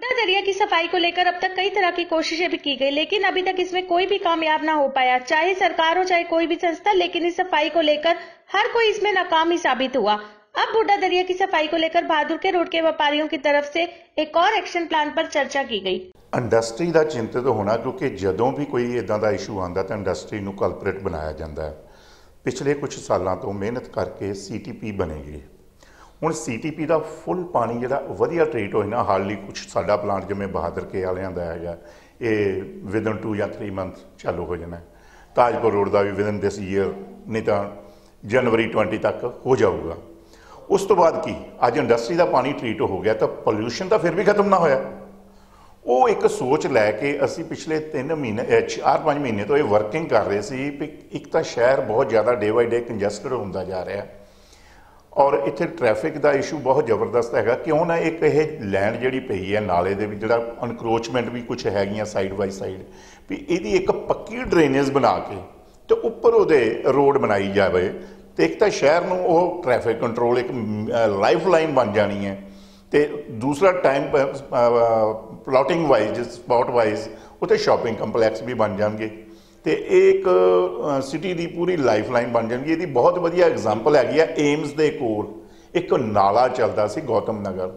बुड्ढा दरिया की सफाई को लेकर अब तक कई तरह की कोशिशें भी की गई लेकिन अभी तक इसमें कोई भी कामयाब ना हो पाया चाहे सरकार हो चाहे कोई भी संस्था लेकिन इस सफाई को लेकर हर कोई इसमें नाकाम ही साबित हुआ अब बुड्ढा दरिया की सफाई को लेकर बहादुर के रोड के व्यापारियों की तरफ से एक और एक्शन प्लान पर चर्चा की गई ਇੰਡਸਟਰੀ ਦਾ ਚਿੰਤਿਤ ਹੋਣਾ ਕਿਉਂਕਿ ਜਦੋਂ ਵੀ ਕੋਈ ਇਦਾਂ ਦਾ ਇਸ਼ੂ ਆਉਂਦਾ ਤਾਂ ਇੰਡਸਟਰੀ ਨੂੰ ਕਲਪਰੇਟ ਬਣਾਇਆ ਜਾਂਦਾ ਹੈ ਪਿਛਲੇ ਕੁਝ ਸਾਲਾਂ ਤੋਂ ਮਿਹਨਤ ਕਰਕੇ ਸੀਟੀਪੀ ਬਣੇਗੀ ਹੁਣ ਸੀਟੀਪੀ ਦਾ ਫੁੱਲ ਪਾਣੀ ਜਿਹੜਾ ਵਧੀਆ ਟ੍ਰੀਟ ਹੋਏ ਨਾ, ਹਾਰਡਲੀ ਕੁਝ ਸਾਡਾ ਪਲਾਂਟ ਜਿਵੇਂ ਬਹਾਦਰ ਕੇ ਵਾਲਿਆਂ ਦਾ ਹੈਗਾ, ਇਹ ਵਿਦਨ 2 ਜਾਂ 3 ਮੰਥ ਚਾਲੂ ਹੋ ਜਾਣਾ। ਤਾਜਪੁਰ ਰੋਡ ਦਾ ਵੀ ਵਿਦਨ ਦਿਸ ਈਅਰ ਨਹੀਂ ਤਾਂ ਜਨਵਰੀ 20 ਤੱਕ ਹੋ ਜਾਊਗਾ। ਉਸ ਤੋਂ ਬਾਅਦ ਕੀ? ਅੱਜ ਇੰਡਸਟਰੀ ਦਾ ਪਾਣੀ ਟ੍ਰੀਟ ਹੋ ਗਿਆ ਤਾਂ ਪੋਲਿਊਸ਼ਨ ਤਾਂ ਫਿਰ ਵੀ ਖਤਮ ਨਾ ਹੋਇਆ। ਉਹ ਇੱਕ ਸੋਚ ਲੈ ਕੇ ਅਸੀਂ ਪਿਛਲੇ 3 ਮਹੀਨੇ 4-5 ਮਹੀਨੇ ਤੋਂ ਇਹ ਵਰਕਿੰਗ ਕਰ ਰਹੇ ਸੀ ਵੀ ਇੱਕ ਤਾਂ ਸ਼ਹਿਰ ਬਹੁਤ ਜ਼ਿਆਦਾ ਡੇ ਬਾਈ ਡੇ ਕੰਜੈਸਟਡ ਹੁੰਦਾ ਜਾ ਰਿਹਾ। ਔਰ ਇੱਥੇ ਟ੍ਰੈਫਿਕ ਦਾ ਇਸ਼ੂ ਬਹੁਤ ਜ਼ਬਰਦਸਤ ਹੈਗਾ। ਕਿਉਂ ਨਾ ਇੱਕ ਇਹ ਲੈਂਡ ਜਿਹੜੀ ਪਈ ਹੈ ਨਾਲੇ ਦੇ ਵਿੱਚ, ਜਿਹੜਾ ਅਨਕਰੋਚਮੈਂਟ ਵੀ ਕੁਝ ਹੈਗੀਆਂ ਸਾਈਡ ਬਾਈ ਸਾਈਡ ਵੀ ਇਹਦੀ ਇੱਕ ਪੱਕੀ ਡਰੇਨੇਜ ਬਣਾ ਕੇ ਤੇ ਉੱਪਰ ਉਹਦੇ ਰੋਡ ਬਣਾਈ ਜਾਵੇ। ਤੇ ਇੱਕ ਤਾਂ ਸ਼ਹਿਰ ਨੂੰ ਉਹ ਟ੍ਰੈਫਿਕ ਕੰਟਰੋਲ ਇੱਕ ਲਾਈਫ ਲਾਈਨ ਬਣ ਜਾਣੀ ਹੈ। ਤੇ ਦੂਸਰਾ time plotting wise spot wise ਉੱਥੇ ਸ਼ਾਪਿੰਗ ਕੰਪਲੈਕਸ ਵੀ ਬਣ ਜਾਣਗੇ। ਤੇ ਇਹ ਇੱਕ ਸਿਟੀ ਦੀ ਪੂਰੀ ਲਾਈਫਲਾਈਨ ਬਣ ਜਾਣਗੀ। ਇਹਦੀ ਬਹੁਤ ਵਧੀਆ ਐਗਜ਼ਾਮਪਲ ਹੈਗੀ ਆ ਏਮਸ ਦੇ ਕੋਲ। ਇੱਕ ਨਾਲਾ ਚੱਲਦਾ ਸੀ ਗੌਤਮ ਨਗਰ।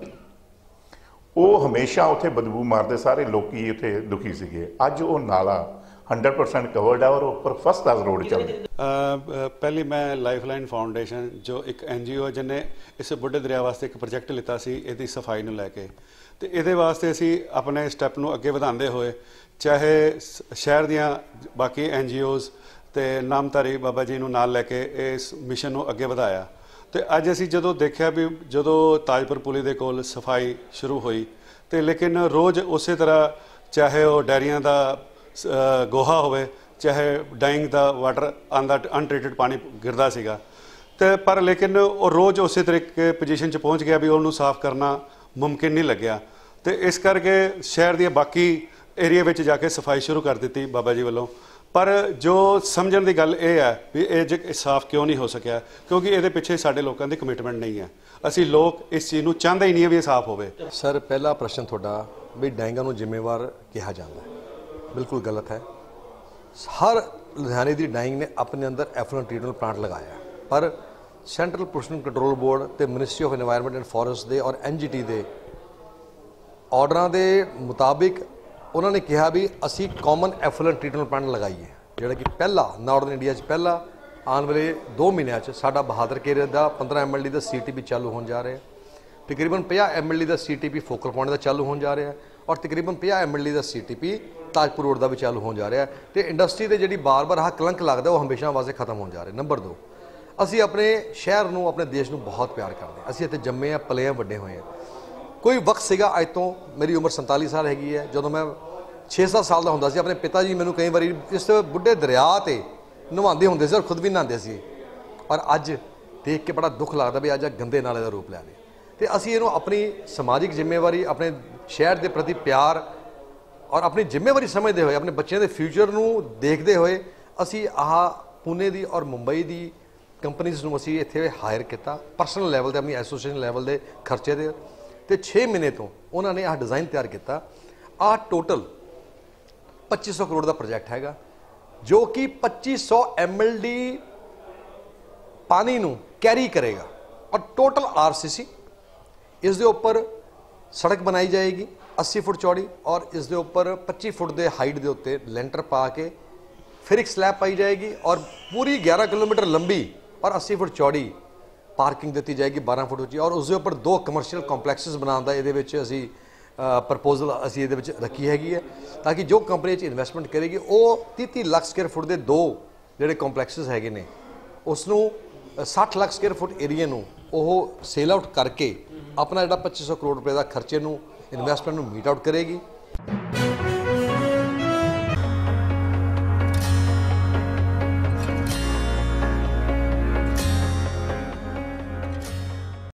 ਉਹ ਹਮੇਸ਼ਾ ਉੱਥੇ ਬਦਬੂ ਮਾਰਦੇ ਸਾਰੇ, ਲੋਕੀ ਉੱਥੇ ਦੁਖੀ ਸੀਗੇ। ਅੱਜ ਉਹ ਨਾਲਾ 100% ਕਵਰਡ ਹੈ ਔਰ ਉੱਪਰ ਫਸਟ ਕਲਾਸ ਰੋਡ ਚੱਲਦਾ ਪਹਿਲੀ ਮੈਂ ਲਾਈਫਲਾਈਨ ਫਾਊਂਡੇਸ਼ਨ ਜੋ ਇੱਕ ਐਨਜੀਓ ਜਿਹਨੇ ਇਸ ਬੁੱਢੇ ਦਰਿਆ ਵਾਸਤੇ ਇੱਕ ਪ੍ਰੋਜੈਕਟ ਲਿੱਤਾ ਸੀ, ਇਹਦੀ ਸਫ਼ਾਈ ਨੂੰ ਲੈ ਕੇ। ਤੇ ਇਹਦੇ ਵਾਸਤੇ ਅਸੀਂ ਆਪਣੇ ਸਟੈਪ ਨੂੰ ਅੱਗੇ ਵਧਾਉਂਦੇ ਹੋਏ ਚਾਹੇ ਸ- ਸ਼ਹਿਰ ਦੀਆਂ ਬਾਕੀ ਐਨਜੀਓਜ਼ ਤੇ ਨਾਮਧਾਰੀ ਬਾਬਾ ਜੀ ਨੂੰ ਨਾਲ ਲੈ ਕੇ ਇਸ ਮਿਸ਼ਨ ਨੂੰ ਅੱਗੇ ਵਧਾਇਆ। ਤੇ ਅੱਜ ਅਸੀਂ ਜਦੋਂ ਦੇਖਿਆ ਵੀ ਜਦੋਂ ਤਾਜਪੁਰ ਪੁਲੀ ਦੇ ਕੋਲ ਸਫ਼ਾਈ ਸ਼ੁਰੂ ਹੋਈ, ਤੇ ਲੇਕਿਨ ਰੋਜ਼ ਉਸੇ ਤਰ੍ਹਾਂ ਚਾਹੇ ਉਹ ਡੈਰੀਆਂ ਦਾ ਗੋਹਾ ਹੋਵੇ, ਚਾਹੇ ਡਾਈਂਗ ਦਾ ਵਾਟਰ ਆਂਦਾ, ਅਨਟ੍ਰੀਟਡ ਪਾਣੀ ਗਿਰਦਾ ਸੀਗਾ। ਤੇ ਪਰ ਲੇਕਿਨ ਉਹ ਰੋਜ਼ ਉਸੇ ਤਰੀਕੇ ਪੋਜੀਸ਼ਨ 'ਚ ਪਹੁੰਚ ਗਿਆ ਵੀ ਉਹਨੂੰ ਸਾਫ਼ ਕਰਨਾ ਮੁਮਕਿਨ ਨਹੀਂ ਲੱਗਿਆ। ਤੇ ਇਸ ਕਰਕੇ ਸ਼ਹਿਰ ਦੀਆਂ ਬਾਕੀ ਏਰੀਆ ਵਿੱਚ ਜਾ ਕੇ ਸਫ਼ਾਈ ਸ਼ੁਰੂ ਕਰ ਦਿੱਤੀ ਬਾਬਾ ਜੀ ਵੱਲੋਂ। ਪਰ ਜੋ ਸਮਝਣ ਦੀ ਗੱਲ ਇਹ ਹੈ ਵੀ ਇਹ ਜੇ ਸਾਫ਼ ਕਿਉਂ ਨਹੀਂ ਹੋ ਸਕਿਆ, ਕਿਉਂਕਿ ਇਹਦੇ ਪਿੱਛੇ ਸਾਡੇ ਲੋਕਾਂ ਦੀ ਕਮਿਟਮੈਂਟ ਨਹੀਂ ਹੈ। ਅਸੀਂ ਲੋਕ ਇਸ ਚੀਜ਼ ਨੂੰ ਚਾਹੁੰਦੇ ਹੀ ਨਹੀਂ ਵੀ ਇਨਸਾਫ਼ ਹੋਵੇ। ਸਰ, ਪਹਿਲਾ ਪ੍ਰਸ਼ਨ ਤੁਹਾਡਾ ਵੀ ਡੈਂਗਾ ਨੂੰ ਜ਼ਿੰਮੇਵਾਰ ਕਿਹਾ ਜਾਂਦਾ ਬਿਲਕੁਲ ਗਲਤ ਹੈ। ਹਰ ਲੁਧਿਆਣੇ ਦੀ ਡੈਂਗ ਨੇ ਆਪਣੇ ਅੰਦਰ ਐਫਲੂਐਂਟ ਟ੍ਰੀਟਮੈਂਟ ਪਲਾਂਟ ਲਗਾਇਆ ਪਰ ਸੈਂਟਰਲ ਪੋਲਿਊਸ਼ਨ ਕੰਟਰੋਲ ਬੋਰਡ ਤੇ ministry of environment and forest ਦੇ ਔਰ ਐਨਜੀਟੀ ਦੇ ਆਰਡਰਾਂ ਦੇ ਮੁਤਾਬਿਕ ਉਹਨਾਂ ਨੇ ਕਿਹਾ ਵੀ ਅਸੀਂ ਕਾਮਨ ਐਫਲੂਐਂਟ ਟ੍ਰੀਟਮੈਂਟ ਪਲਾਂਟ ਲਗਾਈਏ ਜਿਹੜਾ ਕਿ ਪਹਿਲਾ ਨਾਰਥਰਨ ਇੰਡੀਆ 'ਚ ਪਹਿਲਾ, ਆਉਣ ਵਾਲੇ 2 ਮਹੀਨਿਆਂ 'ਚ ਸਾਡਾ ਬਹਾਦਰ ਕੇਰੇ ਦਾ 15 ਐਮਐਲਡੀ ਦਾ ਸੀਟੀਪੀ ਚਾਲੂ ਹੋਣ ਜਾ ਰਿਹਾ ਹੈ। ਤਕਰੀਬਨ 50 ਐਮਐਲਡੀ ਦਾ ਸੀਟੀਪੀ ਫੋਕਲ ਪੁਆਇੰਟ ਦਾ ਚਾਲੂ ਹੋਣ ਜਾ ਰਿਹਾ ਔਰ ਤਕਰੀਬਨ 50 ਐਮਐਲਡੀ ਦਾ ਸੀਟੀਪੀ ਤਾਜਪੁਰ ਰੋਡ ਦਾ ਵੀ ਚਾਲੂ ਹੋਣ ਜਾ ਰਿਹਾ ਹੈ। ਤੇ ਇੰਡਸਟਰੀ ਦੇ ਜਿਹੜੀ ਬਾਰ-ਬਾਰ ਆਹ ਕਲੰਕ ਲੱਗਦਾ, ਉਹ ਹਮੇਸ਼ਾ ਵਾਸਤੇ ਖਤਮ ਹੋਣ ਜਾ ਰਿਹਾ ਨੰਬਰ 2 ਅਸੀਂ ਆਪਣੇ ਸ਼ਹਿਰ ਨੂੰ, ਆਪਣੇ ਦੇਸ਼ ਨੂੰ ਬਹੁਤ ਪਿਆਰ ਕਰਦੇ ਹਾਂ। ਅਸੀਂ ਇੱਥੇ ਜੰਮੇ ਆ ਪਲੇ ਆ ਵੱਡੇ ਹੋਏ ਆ ਕੋਈ ਵਕਤ ਸੀਗਾ, ਅੱਜ ਤੋਂ ਮੇਰੀ ਉਮਰ 47 ਸਾਲ ਹੈਗੀ ਹੈ, ਜਦੋਂ ਮੈਂ 6-7 ਸਾਲ ਦਾ ਹੁੰਦਾ ਸੀ, ਆਪਣੇ ਪਿਤਾ ਜੀ ਮੈਨੂੰ ਕਈ ਵਾਰੀ ਇਸ ਬੁੱਢੇ ਦਰਿਆ ਤੇ ਨਹਾਉਂਦੇ ਹੁੰਦੇ ਸੀ ਔਰ ਖੁਦ ਵੀ ਨਹਾਉਂਦੇ ਸੀ। ਔਰ ਅੱਜ ਦੇਖ ਕੇ ਬੜਾ ਦੁੱਖ ਲੱਗਦਾ ਵੀ ਅੱਜ ਆਹ ਗੰਦੇ ਨਾਲੇ ਦਾ ਰੂਪ ਲੈ ਲਿਆ। ਤੇ ਅਸੀਂ ਇਹਨੂੰ ਆਪਣੀ ਸਮਾਜਿਕ ਜ਼ਿੰਮੇਵਾਰੀ, ਆਪਣੇ ਸ਼ਹਿਰ ਦੇ ਪ੍ਰਤੀ ਪਿਆਰ ਔਰ ਆਪਣੀ ਜ਼ਿੰਮੇਵਾਰੀ ਸਮਝਦੇ ਹੋਏ, ਆਪਣੇ ਬੱਚਿਆਂ ਦੇ ਫਿਊਚਰ ਨੂੰ ਦੇਖਦੇ ਹੋਏ ਅਸੀਂ ਆਹ ਪੂਨੇ ਦੀ ਔਰ ਮੁੰਬਈ ਦੀ ਕੰਪਨੀਆਂ ਨੂੰ ਅਸੀਂ ਇੱਥੇ ਹਾਇਰ ਕੀਤਾ ਪਰਸਨਲ ਲੈਵਲ ਤੇ, ਆਪਣੀ ਐਸੋਸੀਏਸ਼ਨ ਲੈਵਲ ਦੇ ਖਰਚੇ ਦੇ ਤੇ 6 ਮਹੀਨੇ ਤੋਂ ਉਹਨਾਂ ਨੇ ਆਹ ਡਿਜ਼ਾਈਨ ਤਿਆਰ ਕੀਤਾ। ਆਹ ਟੋਟਲ 2500 ਕਰੋੜ ਦਾ ਪ੍ਰੋਜੈਕਟ ਹੈਗਾ, ਜੋ ਕਿ 2500 ਐਮਐਲਡੀ ਪਾਣੀ ਨੂੰ ਕੈਰੀ ਕਰੇਗਾ। ਔਰ ਟੋਟਲ ਆਰਸੀਸੀ ਇਸ ਦੇ ਉੱਪਰ ਸੜਕ ਬਣਾਈ ਜਾਏਗੀ 80 ਫੁੱਟ ਚੌੜੀ ਔਰ ਇਸ ਦੇ ਉੱਪਰ 25 ਫੁੱਟ ਦੇ ਹਾਈਟ ਦੇ ਉੱਤੇ ਲੈਂਟਰ ਪਾ ਕੇ ਫਿਰ ਇੱਕ ਸਲੈਬ ਪਾਈ ਜਾਏਗੀ ਔਰ ਪੂਰੀ 11 ਕਿਲੋਮੀਟਰ ਲੰਬੀ ਔਰ 80 ਫੁੱਟ ਚੌੜੀ ਪਾਰਕਿੰਗ ਦਿੱਤੀ ਜਾਏਗੀ 12 ਫੁੱਟ ਉੱਚੀ। ਔਰ ਉਸ ਦੇ ਉੱਪਰ ਦੋ ਕਮਰਸ਼ੀਅਲ ਕੰਪਲੈਕਸਸ ਬਣਾਉਣ ਦਾ ਇਹਦੇ ਵਿੱਚ ਅਸੀਂ ਪ੍ਰਪੋਜ਼ਲ ਅਸੀਂ ਇਹਦੇ ਵਿੱਚ ਰੱਖੀ ਹੈਗੀ ਹੈ। ਤਾਂ ਕਿ ਜੋ ਕੰਪਨੀ 'ਚ ਇਨਵੈਸਟਮੈਂਟ ਕਰੇਗੀ ਉਹ 30 ਲੱਖ ਸਕੁਅਰ ਫੁੱਟ ਦੇ ਦੋ ਜਿਹੜੇ ਕੰਪਲੈਕਸਸ ਹੈਗੇ ਨੇ ਉਸ ਨੂੰ ਅ, 60 ਲੱਖ ਸਕੁਅਰ ਫੁੱਟ ਏਰੀਆ ਨੂੰ ਉਹ ਸੇਲ ਆਊਟ ਕਰਕੇ ਆਪਣਾ ਜਿਹੜਾ 2500 ਕਰੋੜ ਰੁਪਏ ਦਾ ਖਰਚੇ ਨੂੰ ਇਨਵੈਸਟਮੈਂਟ ਨੂੰ ਮੀਟ ਆਊਟ ਕਰੇਗੀ।